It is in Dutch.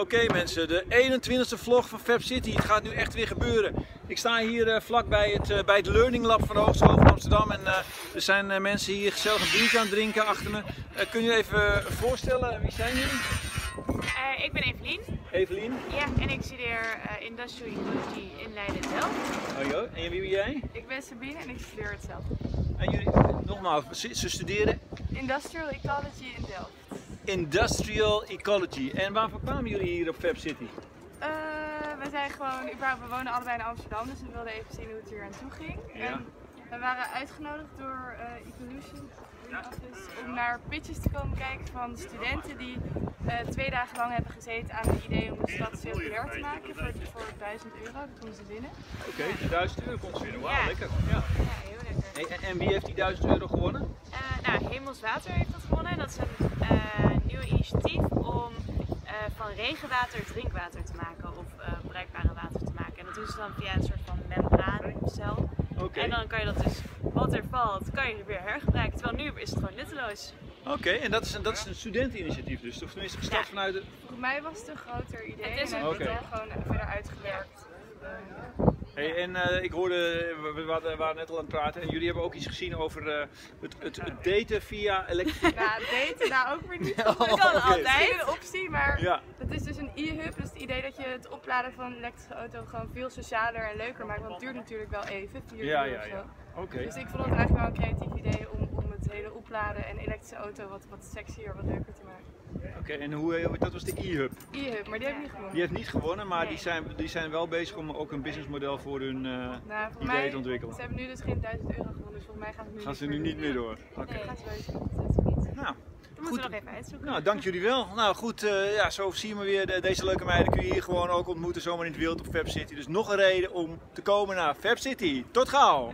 Oké mensen, de 21ste vlog van Fab City. Het gaat nu echt weer gebeuren. Ik sta hier uh, vlak bij het, uh, bij het Learning Lab van de Hogeschool van Amsterdam. En uh, er zijn mensen hier gezellig een biertje aan het drinken achter me. kun je even voorstellen, wie zijn jullie? ik ben Evelien. Evelien? Ja, en ik studeer Industrial Ecology in Leiden zelf. Oh joh, en wie ben jij? Ik ben Sabine en ik studeer hetzelfde. En jullie, nogmaals, ze studeren? Industrial Ecology in Delft. Industrial Ecology. En waarvoor kwamen jullie hier op Fab City? Uh, we zijn gewoon, we wonen allebei in Amsterdam, dus we wilden even zien hoe het hier aan toe ging. Ja. En we waren uitgenodigd door uh, Evolution Office om naar pitches te komen kijken van studenten die uh, twee dagen lang hebben gezeten aan het idee om de stad circulair te maken voor, voor 1000 euro. Dat konden ze winnen. Oké, okay, de 1000 euro konden ze winnen. Wauw, ja. lekker. Ja, ja heel lekker. En, en, wie heeft die 1000 euro gewonnen? nou, Hemelswater heeft dat gewonnen. Dat is een initiatief om uh, van regenwater drinkwater te maken of uh, bruikbare water te maken. En dat doen ze dan via een soort van membraancel. Okay. En dan kan je dat dus, wat er valt, kan je weer hergebruiken. Terwijl nu is het gewoon nutteloos. Oké, en dat is een, dat is een studenteninitiatief dus? Of tenminste gestart ja. vanuit de... Voor mij was het een groter idee het is en het gewoon verder uitgewerkt. Hey, en uh, ik hoorde, we waren net al aan het praten en jullie hebben ook iets gezien over uh, het, het, het, daten via elektriciteit. Ja, daten nou ook weer niet. Oh, dat kan okay. altijd een optie, maar ja. het is dus een e-hub. Dus het idee dat je het opladen van een elektrische auto gewoon veel socialer en leuker maakt. Want het duurt natuurlijk wel even, vier ja, uur ja, of zo. ja. Okay. Dus ik vond het eigenlijk wel een creatief idee om, om het hele opladen en elektrische auto wat, wat sexier, wat leuker te maken. Oké, okay, en hoe, dat was de e-hub? E-hub, maar die heeft niet gewonnen. Die heeft niet gewonnen, maar nee. die, zijn, die zijn wel bezig om ook een businessmodel voor hun uh, nou, voor idee mij, te ontwikkelen. Ze hebben nu dus geen 1000 euro gewonnen, dus volgens mij gaan ze nu, gaan niet, ze nu niet meer door. Oké, okay. nee, gaan ze wel Nou, Dan moeten we nog even uitzoeken. Nou, dank jullie wel. Nou goed, uh, ja, zo zien we weer de, deze leuke meiden kun je hier gewoon ook ontmoeten zomaar in het wild op Fab City. Dus nog een reden om te komen naar Fab City. Tot gauw!